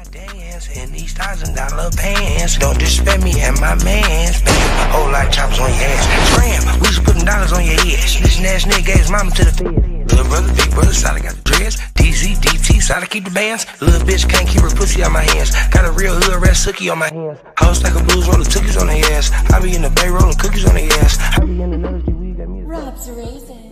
I dance in these thousand dollar pants. Don't disrespect me and my mans. Bam, whole lot chops on your ass. Scram, we just putting dollars on your ass. This ass nigga gave his mama to the feds. Little brother, big brother, solid got the dress. DZ, DT, solid keep the bands. Little bitch can't keep her pussy on my hands. Got a real hood red sookie on my hands. House like a blues rollin' cookies on their ass. I be in the bay rolling cookies on their ass. I be in the nose, we got me. Rob's raisin.